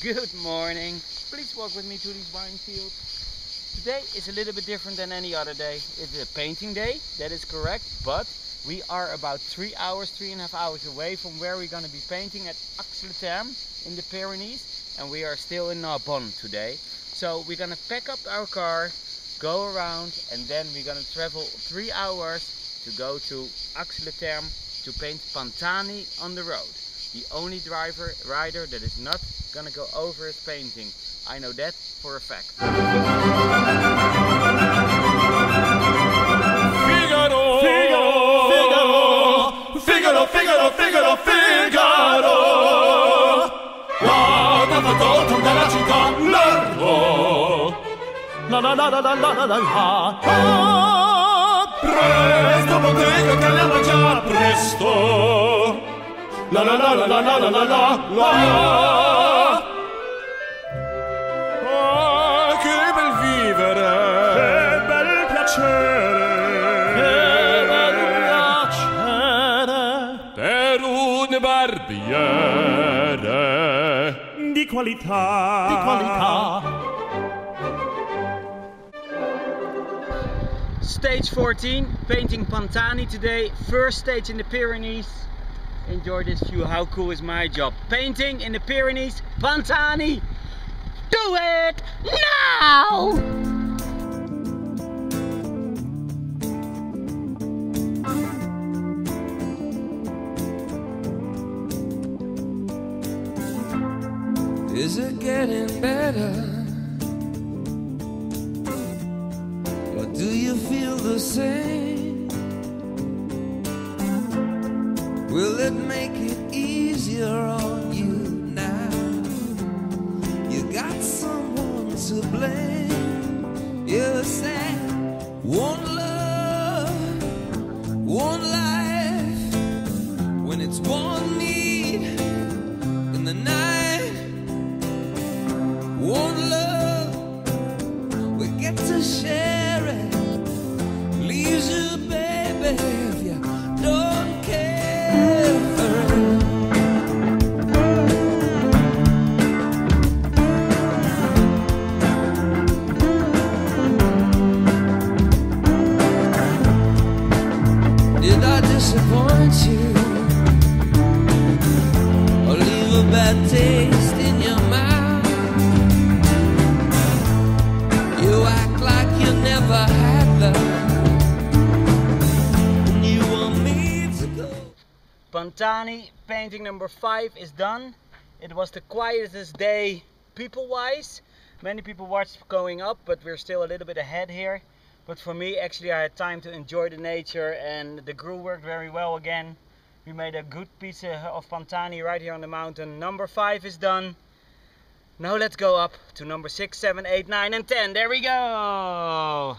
Good morning. Please walk with me to these wine fields. Today is a little bit different than any other day. It's a painting day, that is correct, but we are about three hours, three and a half hours away from where we're going to be painting at Ax-les-Thermes in the Pyrenees and we are still in Narbonne today. So we're going to pack up our car, go around and then we're going to travel three hours to go to Ax-les-Thermes to paint Pantani on the road. The only driver rider that is not gonna go over his painting. I know that for a fact. Figaro, Figaro, Figaro, Figaro, Figaro, Figaro. La data della città, largo. La la la la la la la la. Ah, presto, bottega, che la mangia presto. La la la la la la la la la la. Ah, che bel vivere! Che bel piacere! Che bel piacere! Per un barbiere di qualità! Di qualità! Stage 14, painting Pantani today. First stage in the Pyrenees. Enjoy this view. How cool is my job? Painting in the Pyrenees, Pantani. Do it now! Is it getting better? Or do you feel the same? Will it make it easier on you now? You got someone to blame. You said one love, one life. When it's one need in the night. One love, we get to share I leave a bad taste in your mouth? Pantani painting number five is done. It was the quietest day people-wise. Many people watched going up, but we're still a little bit ahead here. But for me, actually, I had time to enjoy the nature and the crew worked very well again. We made a good piece uh, of Pantani right here on the mountain. Number five is done. Now let's go up to number six, seven, eight, nine, and ten. There we go.